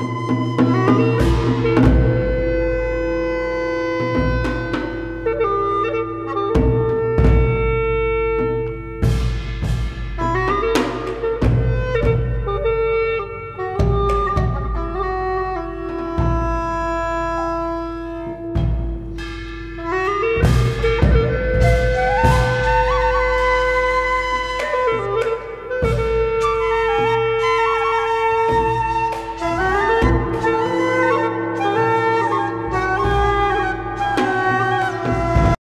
Música